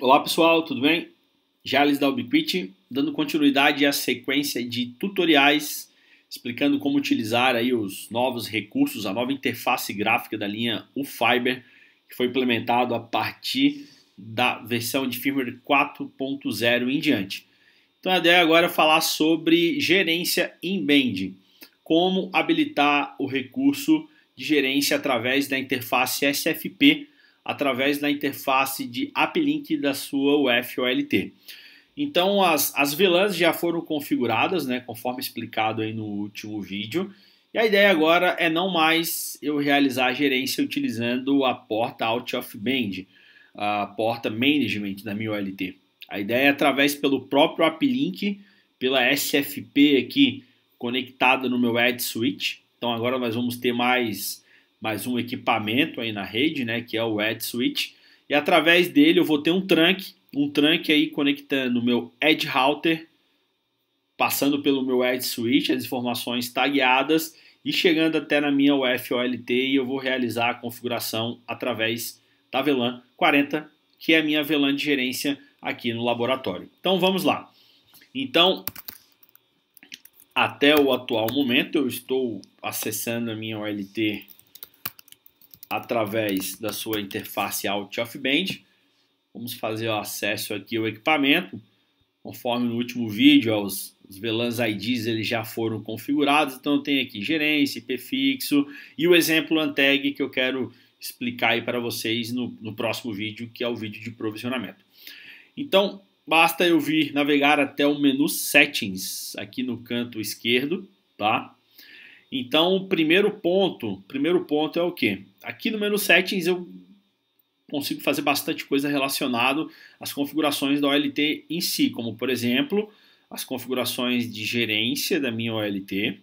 Olá pessoal, tudo bem? Jales da Ubiquiti, dando continuidade à sequência de tutoriais explicando como utilizar aí os novos recursos, a nova interface gráfica da linha UFiber, que foi implementado a partir da versão de firmware 4.0 em diante. Então a ideia agora é falar sobre gerência em band, como habilitar o recurso de gerência através da interface SFP através da interface de uplink da sua UF-OLT. Então as, as VLANs já foram configuradas, né, conforme explicado aí no último vídeo. E a ideia agora é não mais eu realizar a gerência utilizando a porta out of band, a porta management da minha OLT. A ideia é através pelo próprio uplink, pela SFP aqui conectada no meu Edge Switch. Então agora nós vamos ter mais mais um equipamento aí na rede, né, que é o Edge Switch, e através dele eu vou ter um trunk, um trunk aí conectando o meu Edge Router, passando pelo meu Edge Switch, as informações tagueadas e chegando até na minha UF-OLT e eu vou realizar a configuração através da VLAN 40, que é a minha VLAN de gerência aqui no laboratório. Então vamos lá. Então, até o atual momento eu estou acessando a minha OLT através da sua interface out of band. Vamos fazer o acesso aqui ao equipamento. Conforme no último vídeo, os, os VLANs IDs eles já foram configurados, então eu tenho aqui gerência, IP fixo e o exemplo Anteg que eu quero explicar aí para vocês no, no próximo vídeo, que é o vídeo de provisionamento. Então, basta eu vir navegar até o menu Settings aqui no canto esquerdo, tá? Então, o primeiro ponto, primeiro ponto é o que? Aqui no menu Settings eu consigo fazer bastante coisa relacionado às configurações da OLT em si, como por exemplo, as configurações de gerência da minha OLT,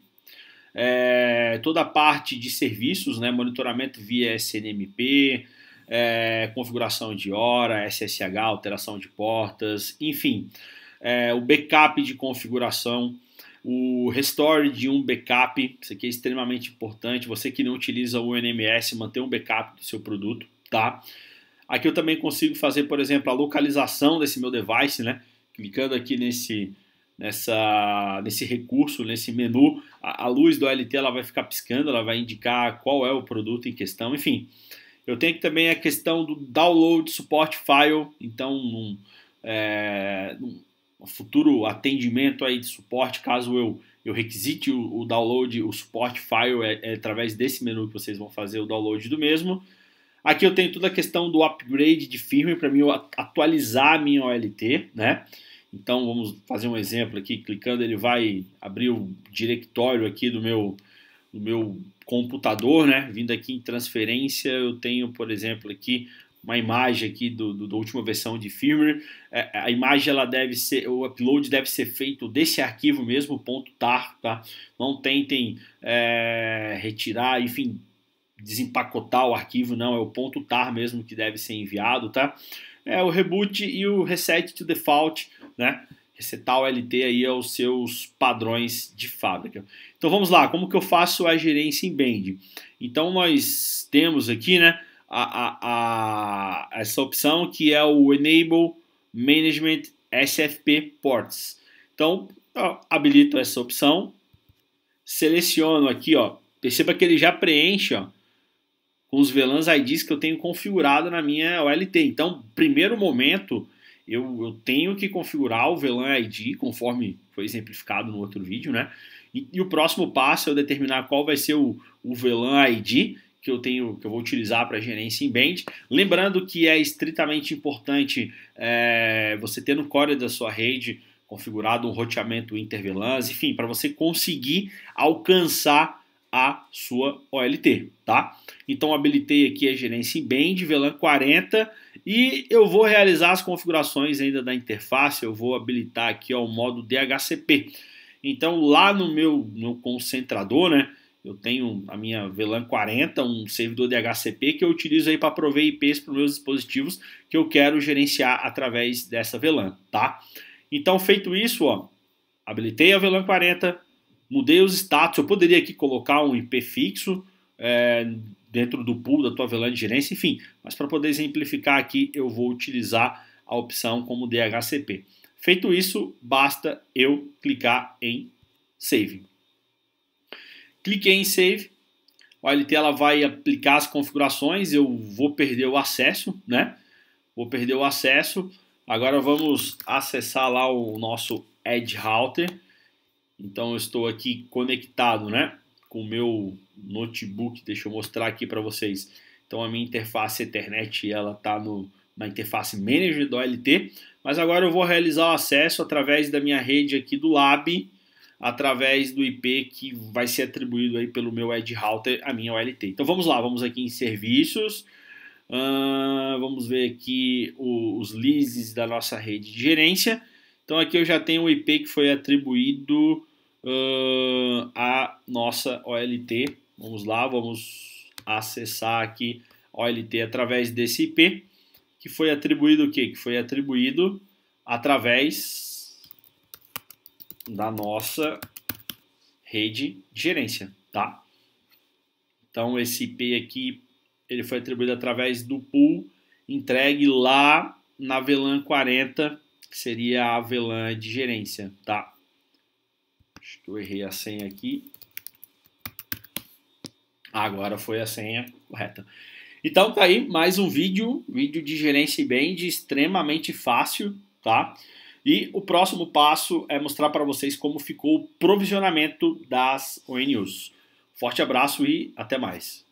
é, toda a parte de serviços, né, monitoramento via SNMP, é, configuração de hora, SSH, alteração de portas, enfim, é, o backup de configuração o restore de um backup, isso aqui é extremamente importante. Você que não utiliza o NMS, manter um backup do seu produto, tá? Aqui eu também consigo fazer, por exemplo, a localização desse meu device, né? Clicando aqui nesse, nessa, nesse recurso, nesse menu, a, a luz do LT ela vai ficar piscando, ela vai indicar qual é o produto em questão, enfim. Eu tenho também a questão do download support file, então é, futuro atendimento aí de suporte, caso eu, eu requisite o, o download, o suporte file, é, é, através desse menu que vocês vão fazer o download do mesmo. Aqui eu tenho toda a questão do upgrade de firmware para mim atualizar a minha OLT, né? Então vamos fazer um exemplo aqui, clicando ele vai abrir o diretório aqui do meu, do meu computador, né? Vindo aqui em transferência, eu tenho, por exemplo, aqui uma imagem aqui do, do, da última versão de firmware. É, a imagem ela deve ser, o upload deve ser feito desse arquivo mesmo, ponto .tar, tá? Não tentem é, retirar, enfim, desempacotar o arquivo, não, é o ponto .tar mesmo que deve ser enviado, tá? É o reboot e o reset to default, né? Resetar o LT aí aos seus padrões de fábrica. Então vamos lá, como que eu faço a gerência em Band? Então nós temos aqui, né? A, a, a, essa opção que é o Enable Management SFP Ports. Então, habilito essa opção, seleciono aqui, ó, perceba que ele já preenche ó, com os VLANs IDs que eu tenho configurado na minha OLT. Então, primeiro momento, eu, eu tenho que configurar o VLAN ID, conforme foi exemplificado no outro vídeo, né? E, e, o próximo passo é eu determinar qual vai ser o, o VLAN ID que eu tenho, que eu vou utilizar para gerência em band. Lembrando que é estritamente importante é, você ter no core da sua rede configurado um roteamento intervelans, enfim, para você conseguir alcançar a sua OLT, tá? Então habilitei aqui a gerência em band, VLAN 40 e eu vou realizar as configurações ainda da interface, eu vou habilitar aqui ó, o modo DHCP. Então lá no meu no concentrador, né, eu tenho a minha VLAN 40, um servidor de HCP que eu utilizo aí para prover IPs para os meus dispositivos que eu quero gerenciar através dessa VLAN, tá? Então, feito isso, ó, habilitei a VLAN 40, mudei os status, eu poderia aqui colocar um IP fixo é, dentro do pool da tua VLAN de gerência, enfim, mas para poder exemplificar aqui, eu vou utilizar a opção como DHCP. Feito isso, basta eu clicar em Save. Cliquei em Save, a OLT ela vai aplicar as configurações, eu vou perder o acesso, né? Vou perder o acesso. Agora vamos acessar lá o nosso Edge Router. Então eu estou aqui conectado, né? Com o meu notebook. Deixa eu mostrar aqui para vocês. Então a minha interface Ethernet ela está na interface Manager do OLT. Mas agora eu vou realizar o acesso através da minha rede aqui do Lab através do IP que vai ser atribuído aí pelo meu Edge Router a minha OLT. Então vamos lá, vamos aqui em serviços, uh, vamos ver aqui o, os leases da nossa rede de gerência. Então aqui eu já tenho o IP que foi atribuído uh, à nossa OLT. Vamos lá, vamos acessar aqui a OLT através desse IP, que foi atribuído o quê? Que foi atribuído através da nossa rede de gerência, tá? Então esse IP aqui ele foi atribuído através do pool entregue lá na VLAN 40, que seria a VLAN de gerência, tá? Acho que eu errei a senha aqui. Agora foi a senha correta. Então tá aí mais um vídeo, vídeo de gerência bem de extremamente fácil, tá? E o próximo passo é mostrar para vocês como ficou o provisionamento das ONUs. Forte abraço e até mais.